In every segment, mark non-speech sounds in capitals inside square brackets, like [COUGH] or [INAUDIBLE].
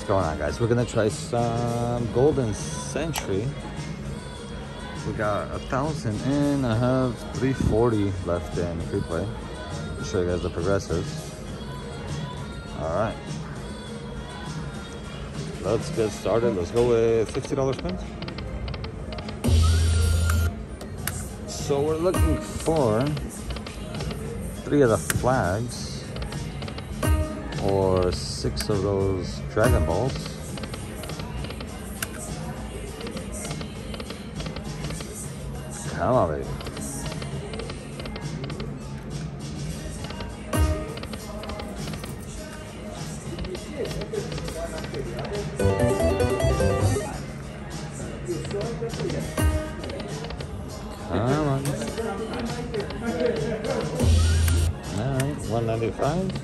what's going on guys? We're gonna try some Golden Century. We got a thousand in, I have 340 left in free play. I'll show you guys the progressives. Alright. Let's get started. Let's go with $60 spins. So we're looking for three of the flags or six of those Dragon Balls. Come on, baby. Come on. Alright, 195.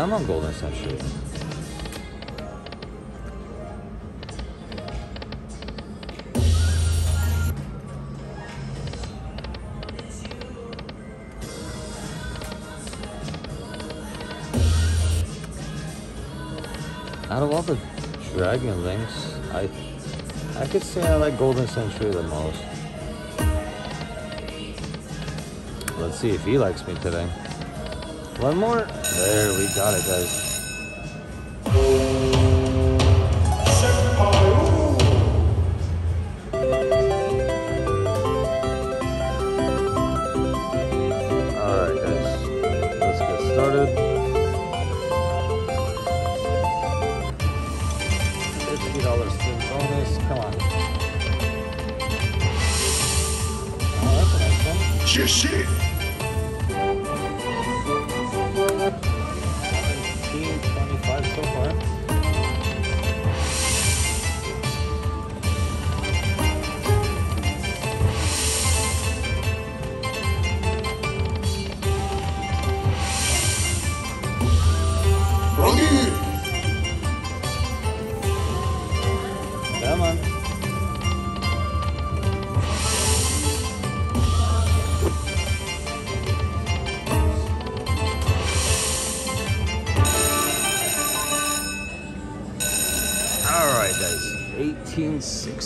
On, Golden Century. Out of all the Dragon Links, I I could say I like Golden Century the most. Let's see if he likes me today. One more. There, we got it, guys.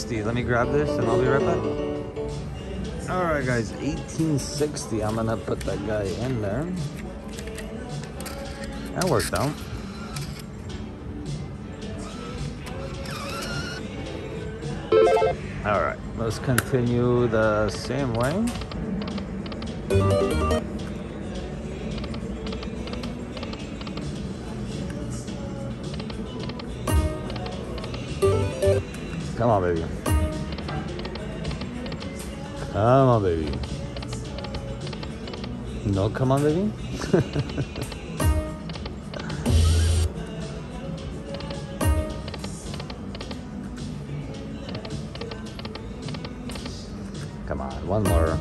1860. Let me grab this and I'll be right back. All right, guys. 1860. I'm gonna put that guy in there. That worked out. All right, let's continue the same way. Come on, baby. Come on, baby. No, come on, baby. [LAUGHS] Come on, one more.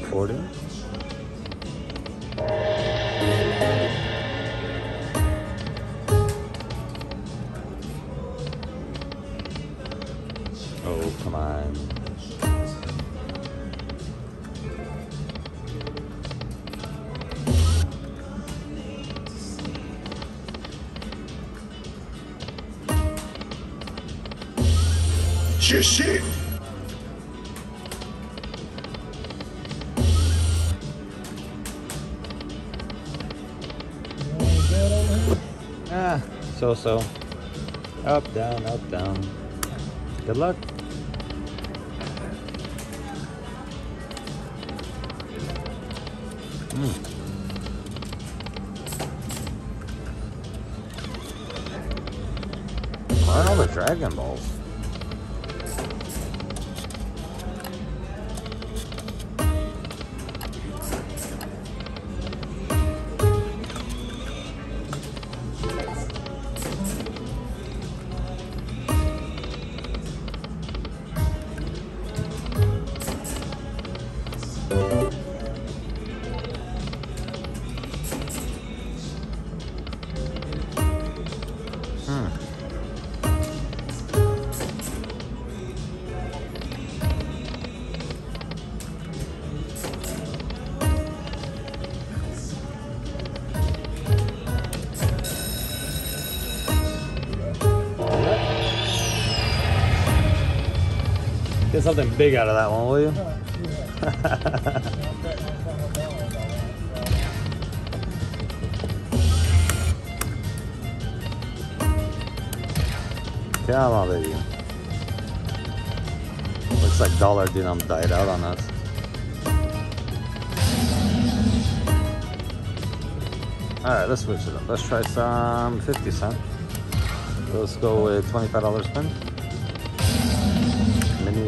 240. Ah, so so. Up, down, up, down. Good luck. Mm. Why are all the Dragon Balls? Something big out of that one, will you? [LAUGHS] Come on, baby. Looks like dollar denom died out on us. Alright, let's switch it up. Let's try some 50 cent. Let's go with $25 spin.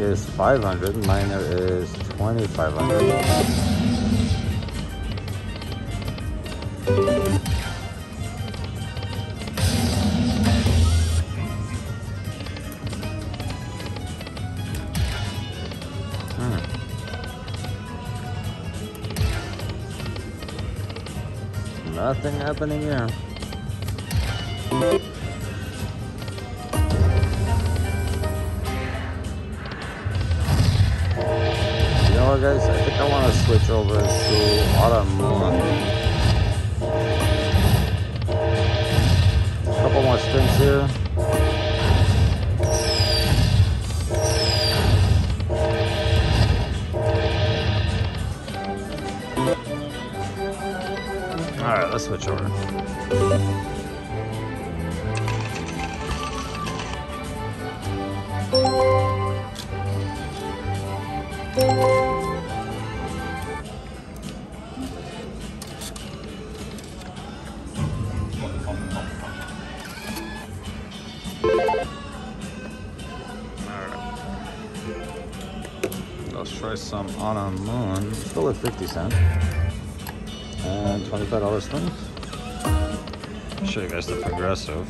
Is 500, minor is 2500. Hmm. Nothing happening here. Guys, I think I want to switch over to Autumn A couple more spins here. Alright, let's switch over. Let's some on a moon. Still at 50 cents and $25 spins. Show you guys the progressive.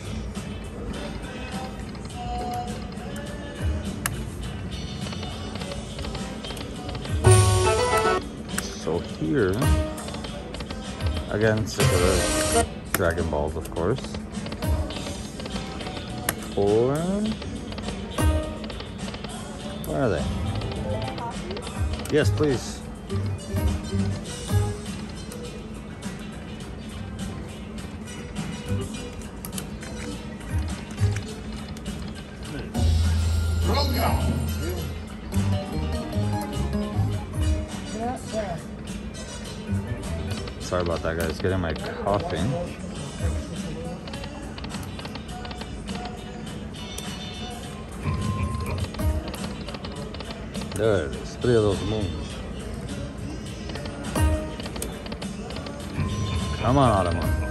So here, again, sick of the Dragon Balls, of course. Four. Where are they? Yes, please. Sorry about that, guys. Getting my coughing. There it is. Three of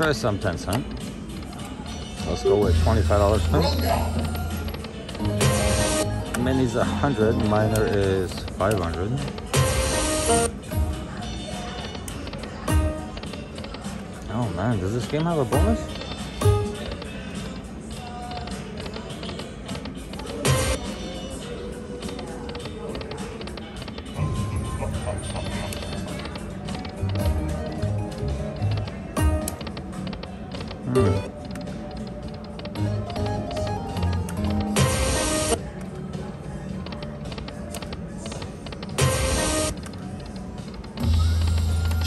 try some 10 cent. Let's go with $25 spin. Mini's 100, minor is 500. Oh man, does this game have a bonus?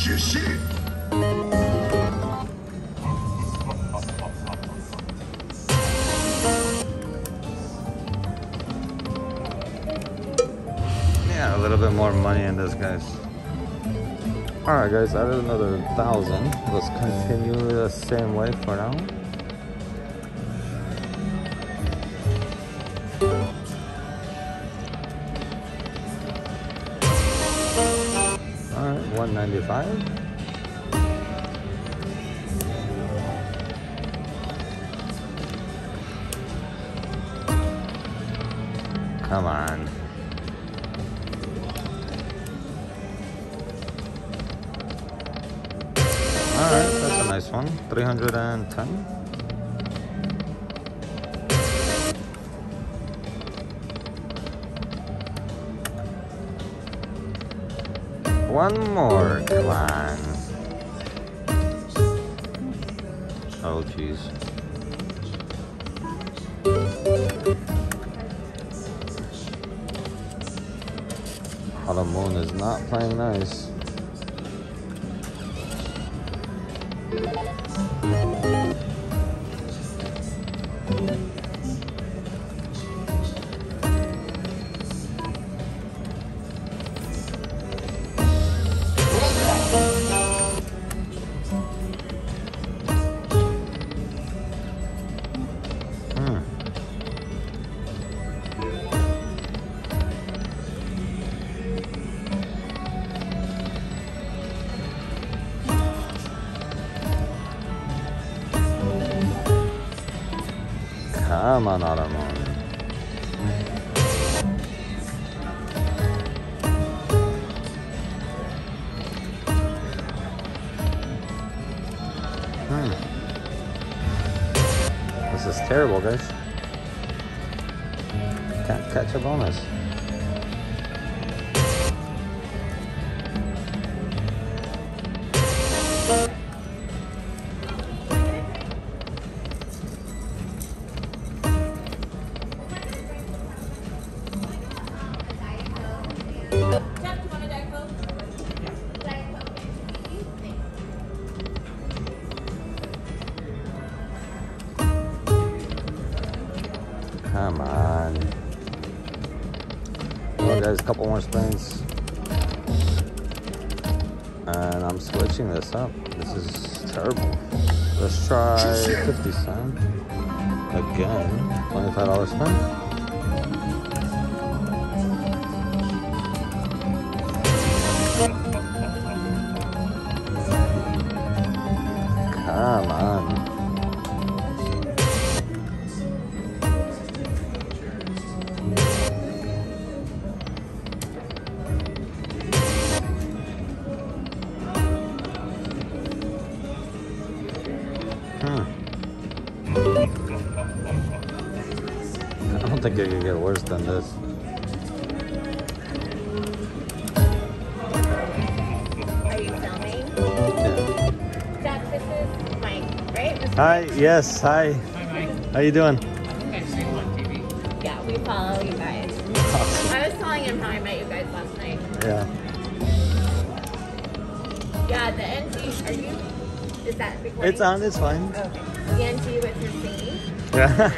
Yeah, a little bit more money in this, guys. Alright, guys, added another thousand. Let's continue the same way for now. Five. One more clan. Oh, jeez. Moon is not playing nice. Hmm. This is terrible, guys. Can't catch a bonus. Try 50 cent. Again. $25 spin. Yes, hi. Hi, Mike. How you doing? I think I've seen him on TV. Yeah, we follow you guys. Awesome. I was telling him how I met you guys last night. Yeah. Yeah, the NT, are you, is that recording? It's on, it's fine. Okay. The NT with your singing. Yeah.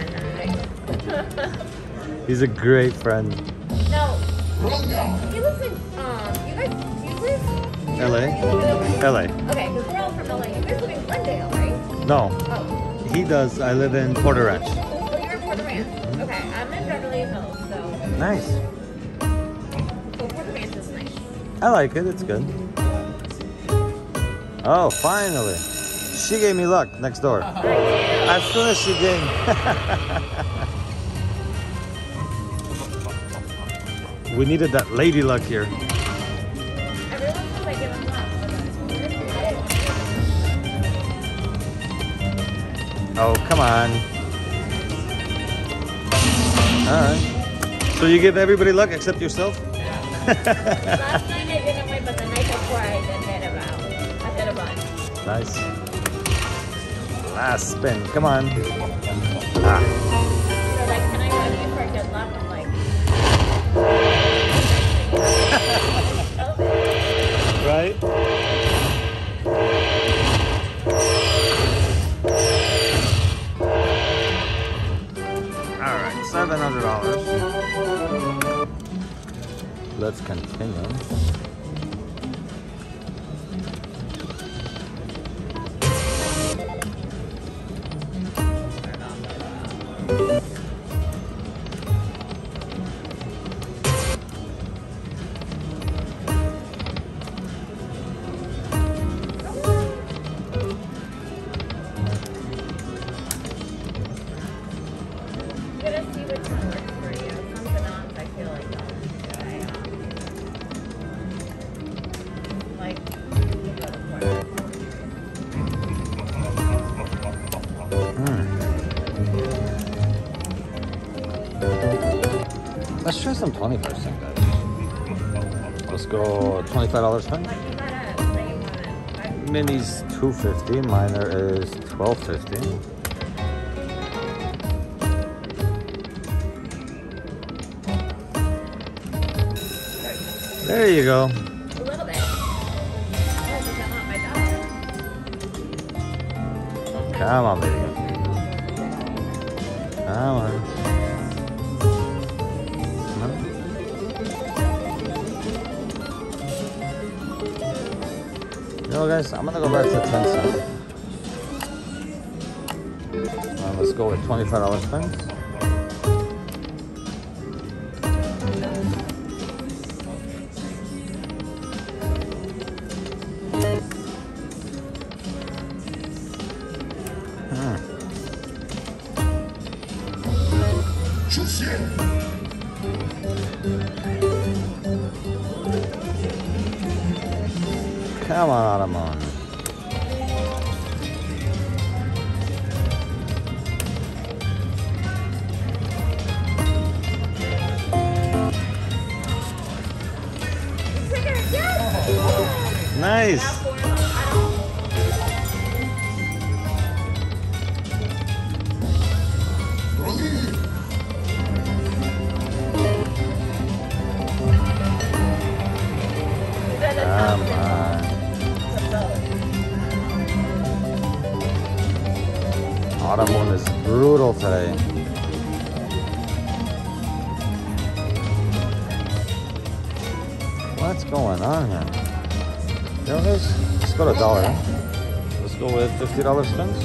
[LAUGHS] [LAUGHS] He's a great friend. no, he lives in, um, you guys, do you live? LA? You live in LA? LA. Okay, because we're all from LA. You guys live in Glendale, right? No, Oh, he does. I live in Porter Ranch. Oh, well, you're in Porter Ranch. Mm-hmm. Okay, I'm in Beverly Hills, so, Nice. so Porter Ranch is nice. I like it. It's good. Oh, finally. She gave me luck next door. [LAUGHS] As soon as she gave [LAUGHS] we needed that lady luck here. Oh, come on. Alright. So you give everybody luck except yourself? Last night I didn't win, but the night before I did about. I hit a bunch. Nice. Last spin. Come on. Ah. So like, can I go to you for good luck? I'm like, [LAUGHS] oh, Right? Alright, $700. Let's continue. 20% guys. Let's go $25. Mini's 250, minor is 1250. There you go. Come on, baby. Uh, let's go with $25 spins. Autumn Moon is brutal today. What's going on here? You know guys, let's go to dollar. Let's go with $50 spins.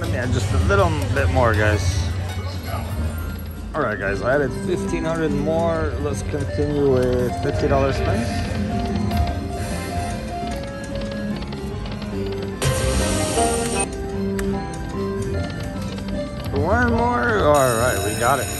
Let me add just a little bit more, guys. All right, guys, I added 1500 more. Let's continue with $50 spins. One more. All right, we got it.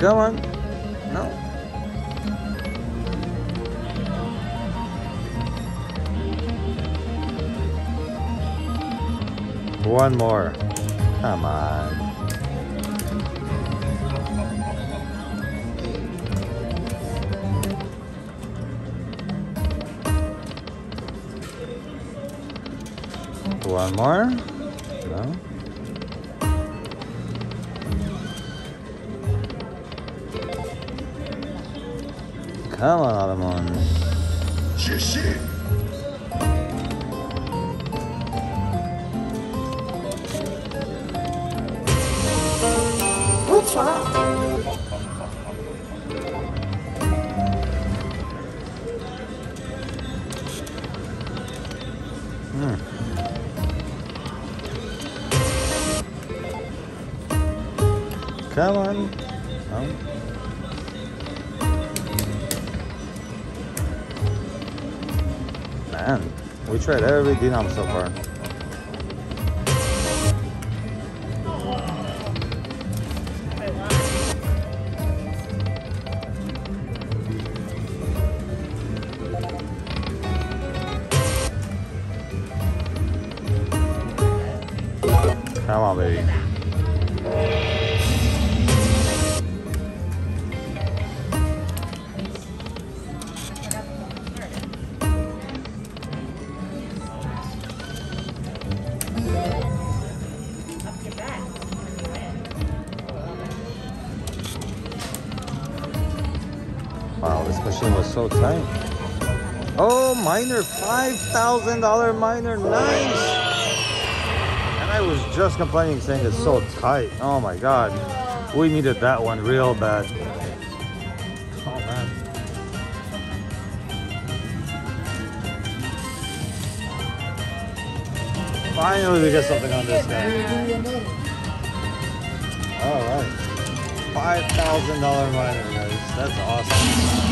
Come on. No. One more. Come on. One more. Come on, Autumn Moon. Hmm. Come on. Man, we tried every denom so far. Was so tight. Oh, minor, $5,000 minor, nice. And I was just complaining saying it's so tight. Oh my God. We needed that one real bad. Finally we get something on this guy. All right. $5,000 minor, guys. That's awesome.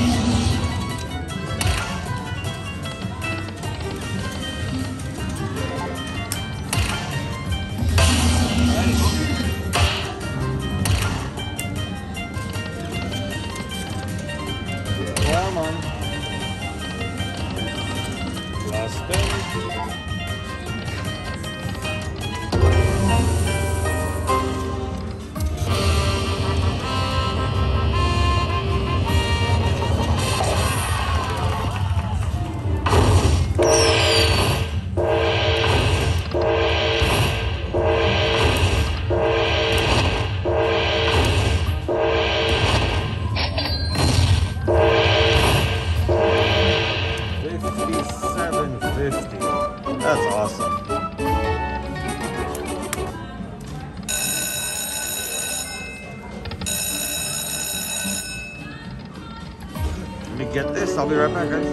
I'll be right back, guys.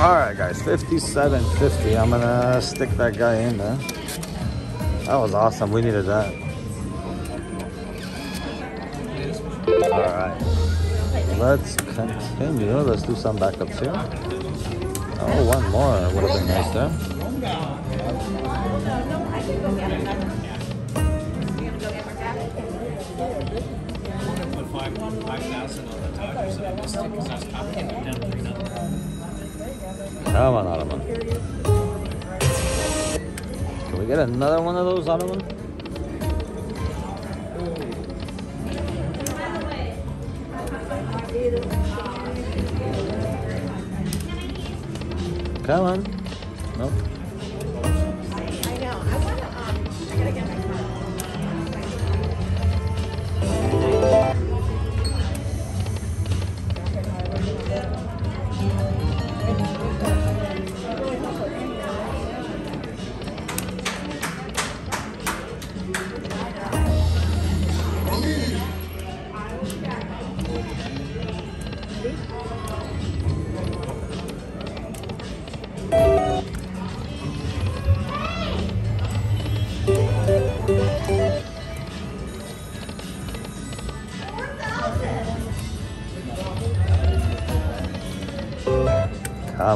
All right, guys. Fifty-seven fifty. I'm gonna stick that guy in there. That was awesome. We needed that. All right. Let's continue. Let's do some backups here. Oh, one more would have been nice there. No, no, I can go get it. You gonna go get my cat? Put five, five thousand on the Come on, Autumn Moon. Can we get another one of those, Autumn Moon? Come on.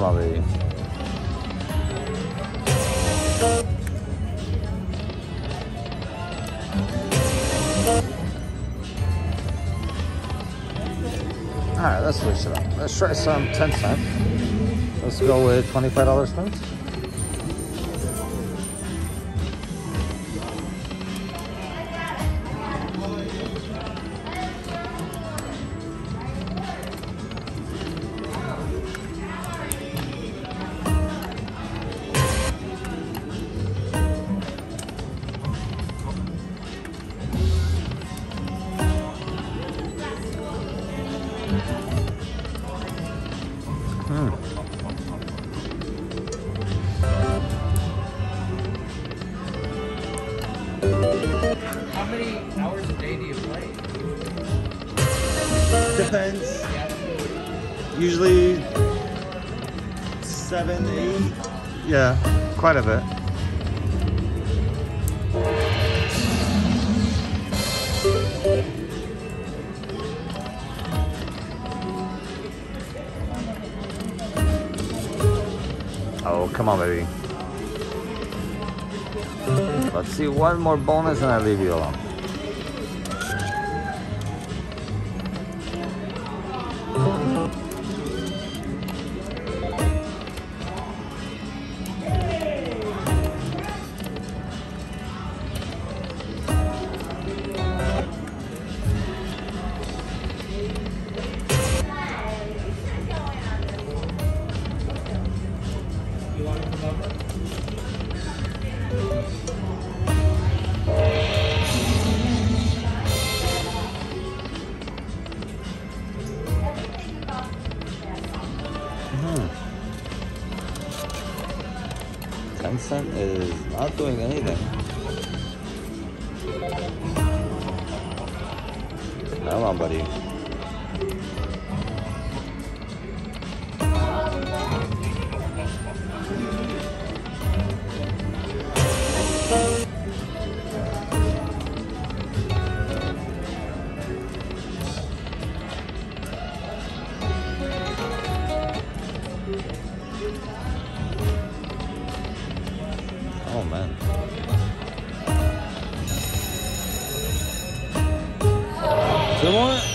On, baby. Alright, let's switch it up. Let's try some 10 cent. Let's go with $25 How many hours a day do you play? Depends. Usually seven, eight. Yeah, quite a bit. Come on, baby. Let's see one more bonus and I leave you alone. Is not doing anything. Two more?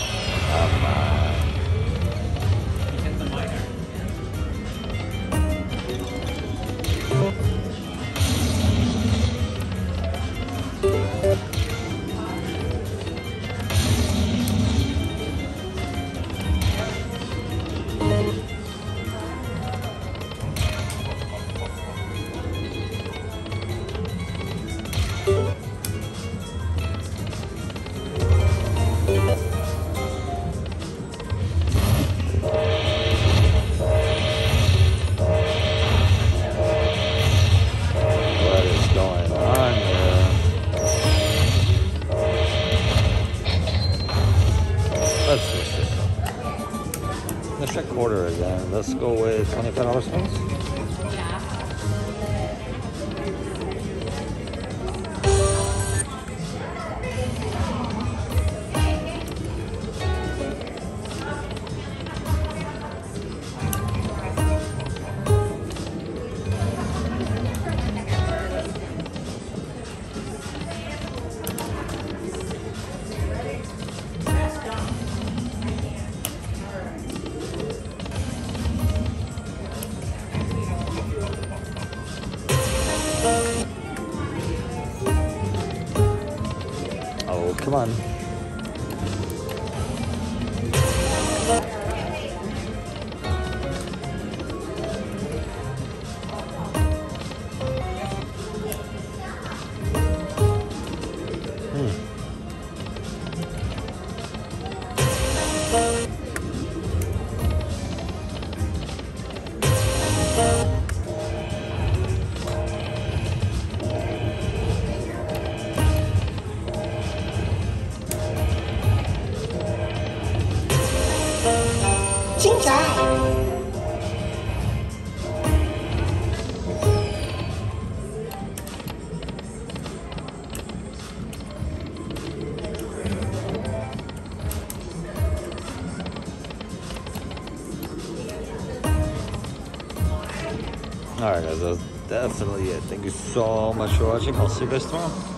That's definitely it. Thank you so much for watching. I'll see you guys tomorrow.